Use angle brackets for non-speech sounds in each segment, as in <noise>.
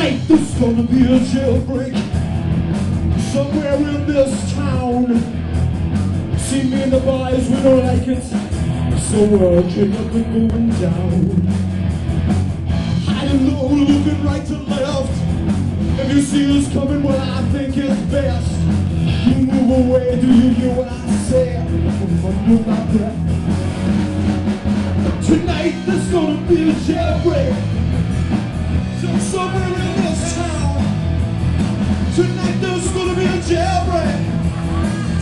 Tonight there's gonna be a jailbreak somewhere in this town. See me in the boys, we don't like it, so we're getting up and going down. Hiding low, looking right to left. If you see us coming, well I think it's best. You move away, do you hear what I say? From under my breath. Tonight there's gonna be a jailbreak. So somewhere Tonight there's gonna be a jailbreak.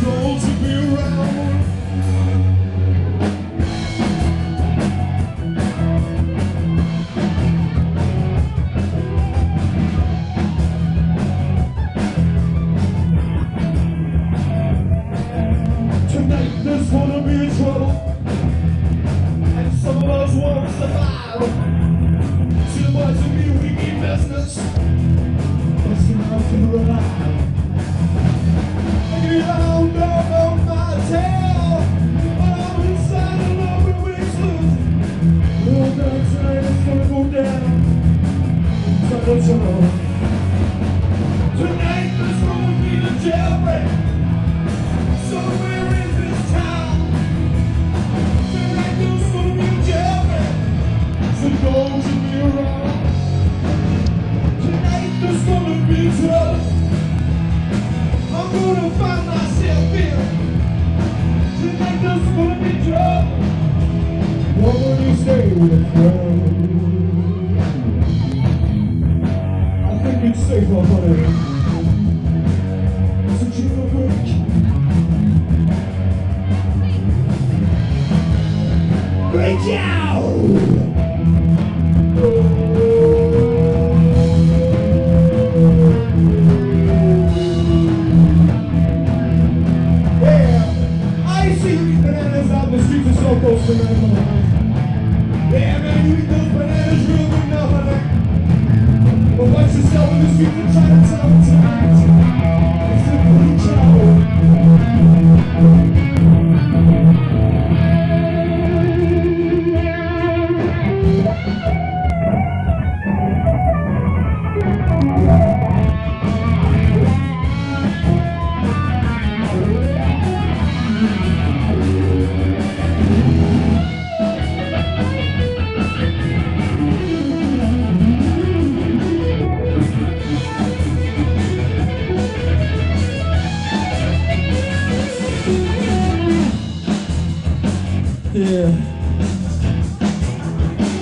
Don't you be around. Tonight there's gonna be trouble I think it's safer, honey. To But watch yourself in the streets of Chinatown tonight.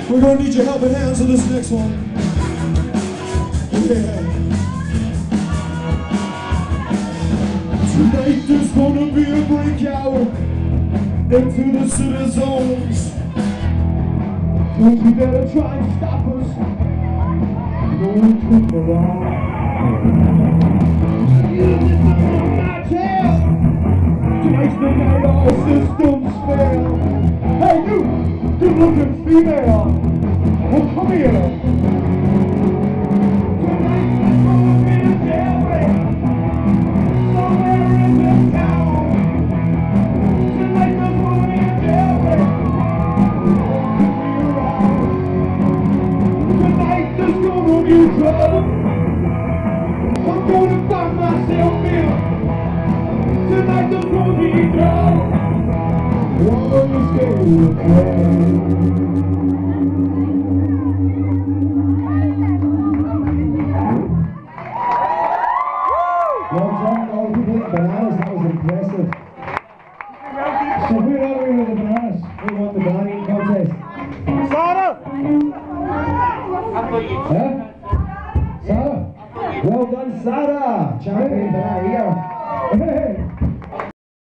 We're gonna need your helping hands on this next one. Yeah. Tonight there's gonna be a breakout into the city zones. Don't you better try and stop us. Don't come around. You just don't my tail. Tonight's the night all good looking female. Well, come here. Bananas. That was impressive. So who are we with the bananas? Who won the banana contest? Sarah! Huh? Well done, Sarah! Champion banana. Hey! <laughs>